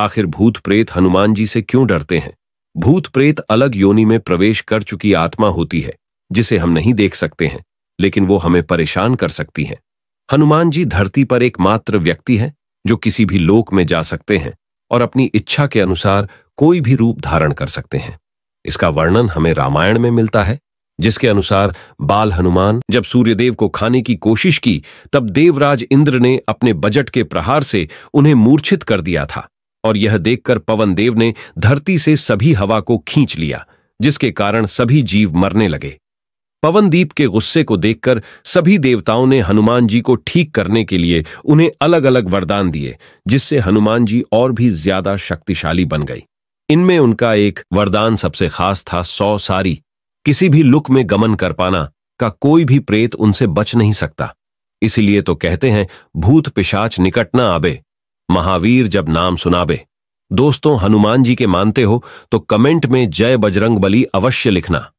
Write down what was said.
आखिर भूत प्रेत हनुमान जी से क्यों डरते हैं? भूत प्रेत अलग योनि में प्रवेश कर चुकी आत्मा होती है, जिसे हम नहीं देख सकते हैं, लेकिन वो हमें परेशान कर सकती हैं। हनुमान जी धरती पर एकमात्र व्यक्ति हैं, जो किसी भी लोक में जा सकते हैं और अपनी इच्छा के अनुसार कोई भी रूप धारण कर सकते हैं। इसका वर्णन हमें रामायण में मिलता है, जिसके अनुसार बाल हनुमान जब सूर्यदेव को खाने की कोशिश की, तब देवराज इंद्र ने अपने बजट के प्रहार से उन्हें मूर्छित कर दिया था। और यह देखकर पवन देव ने धरती से सभी हवा को खींच लिया, जिसके कारण सभी जीव मरने लगे। पवनदीप के गुस्से को देखकर सभी देवताओं ने हनुमान जी को ठीक करने के लिए उन्हें अलग अलग वरदान दिए, जिससे हनुमान जी और भी ज़्यादा शक्तिशाली बन गई। इनमें उनका एक वरदान सबसे खास था सौ सारी। किसी भी लुक में गमन कर पाना का कोई भी प्रेत उनसे बच नहीं सकता। इसलिए तो कहते हैं, भूत पिशाच निकट न आबे महावीर जब नाम सुनाबे दोस्तों हनुमान जी के मानते हो तो कमेंट में जय बजरंग बली अवश्य लिखना।